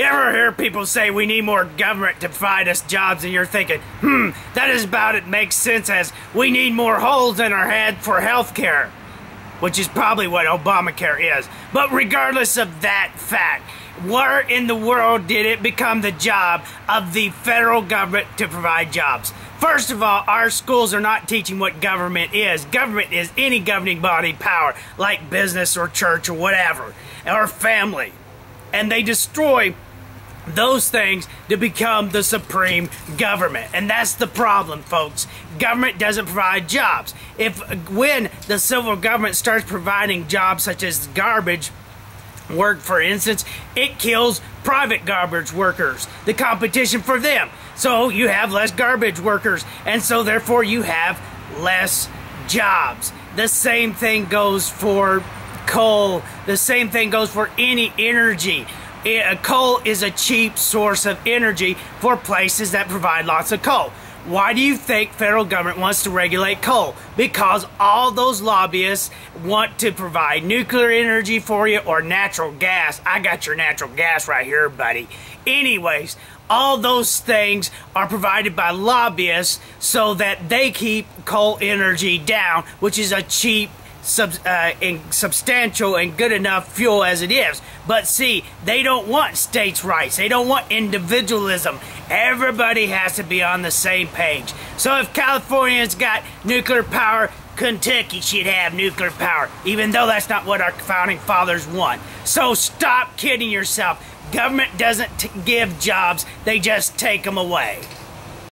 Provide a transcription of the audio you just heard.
You ever hear people say we need more government to provide us jobs and you're thinking, hmm, that is about it makes sense as we need more holes in our head for health care. Which is probably what Obamacare is. But regardless of that fact, where in the world did it become the job of the federal government to provide jobs? First of all, our schools are not teaching what government is. Government is any governing body power, like business or church or whatever, or family. And they destroy those things to become the supreme government. And that's the problem, folks. Government doesn't provide jobs. If when the civil government starts providing jobs such as garbage, work, for instance, it kills private garbage workers, the competition for them. So you have less garbage workers, and so therefore you have less jobs. The same thing goes for coal. The same thing goes for any energy. It, uh, coal is a cheap source of energy for places that provide lots of coal. Why do you think federal government wants to regulate coal? Because all those lobbyists want to provide nuclear energy for you or natural gas. I got your natural gas right here, buddy. Anyways, all those things are provided by lobbyists so that they keep coal energy down, which is a cheap sub, uh, and substantial and good enough fuel as it is. But see, they don't want states' rights. They don't want individualism. Everybody has to be on the same page. So if California's got nuclear power, Kentucky should have nuclear power, even though that's not what our founding fathers want. So stop kidding yourself. Government doesn't give jobs, they just take them away.